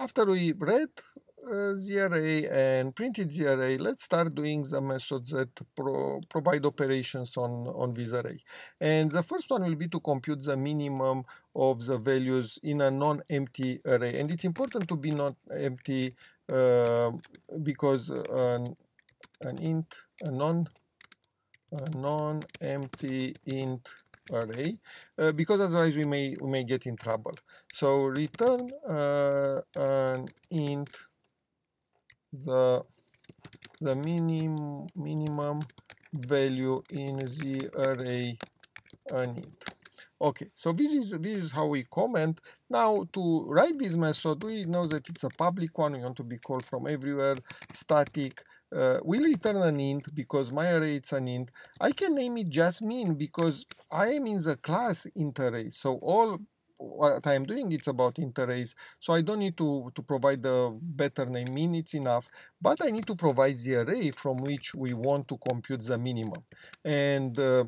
after we read uh, the array and printed the array, let's start doing the methods that pro provide operations on, on this array. And the first one will be to compute the minimum of the values in a non-empty array. And it's important to be not empty uh, because an, an int, a non a non-empty int array uh, because otherwise we may we may get in trouble. So return uh, an int the the minim, minimum value in the array an int. Okay so this is this is how we comment. Now to write this method we know that it's a public one. We want to be called from everywhere static uh, will return an int because my array is an int. I can name it just min because I am in the class int array. So all what I'm doing it's about int arrays. So I don't need to, to provide the better name min, it's enough. But I need to provide the array from which we want to compute the minimum. And uh,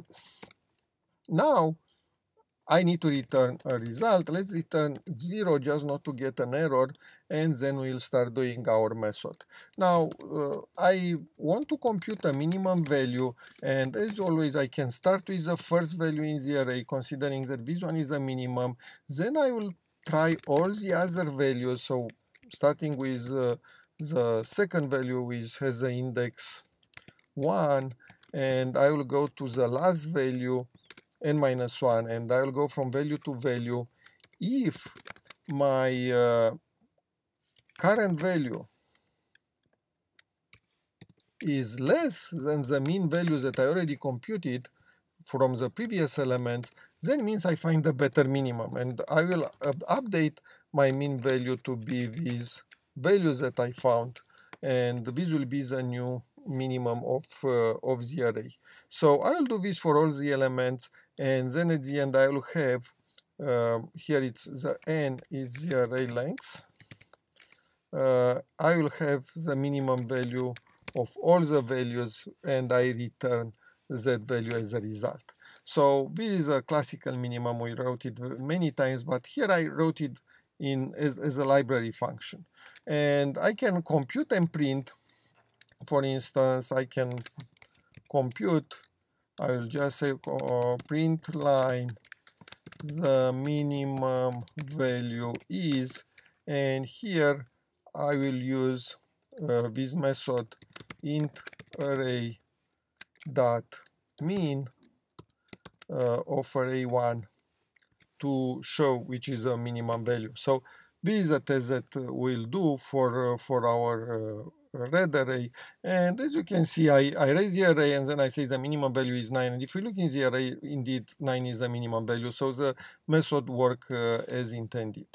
now I need to return a result. Let's return 0 just not to get an error and then we'll start doing our method. Now uh, I want to compute a minimum value and as always I can start with the first value in the array considering that this one is a minimum. Then I will try all the other values so starting with uh, the second value which has the index 1 and I will go to the last value n minus 1 and I will go from value to value if my uh, current value is less than the min values that I already computed from the previous elements, then means I find a better minimum. And I will update my min value to be these values that I found. And this will be the new minimum of, uh, of the array. So I will do this for all the elements and then at the end I will have, um, here it's the n is the array length. Uh, I will have the minimum value of all the values and I return that value as a result. So this is a classical minimum, we wrote it many times, but here I wrote it in as, as a library function. And I can compute and print for instance, I can compute, I will just say uh, print line the minimum value is and here I will use uh, this method int array dot min uh, of array1 to show which is a minimum value. So is a test that we'll do for for our uh, read array. And as you can see, I, I raise the array and then I say the minimum value is 9. And if we look in the array, indeed 9 is the minimum value. So the method work uh, as intended.